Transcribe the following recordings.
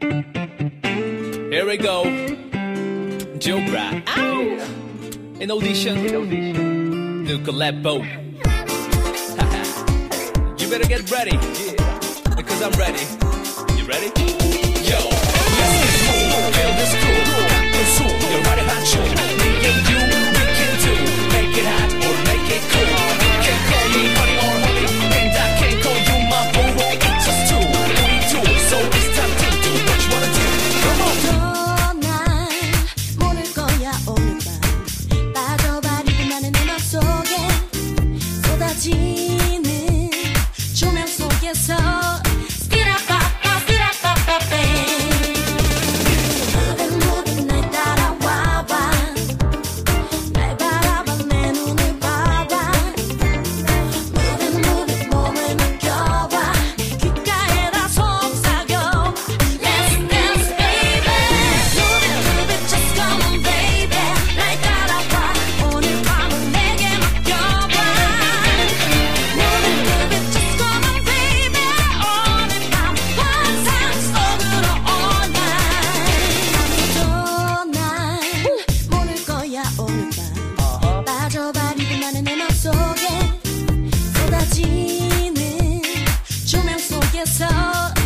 Here we go. Joe Brown. Ow! in audition. In audition. New collabo. you better get ready. Yeah. Because I'm ready. You ready? So.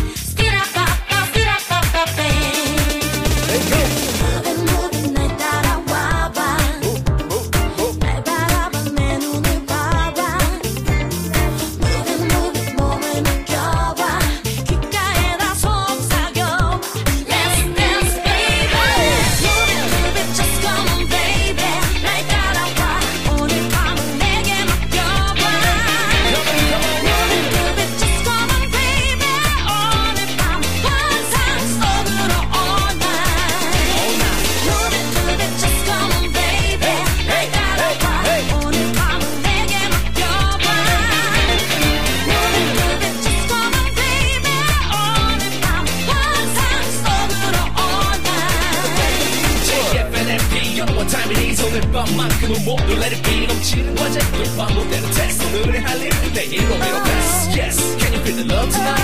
families 오늘 밤 만큼은 모두 let it be? 넘치는 과제 늘 밤 못되는 테스트 노래할 일은 내일로 메로 패스 Yes Can you feel the love tonight?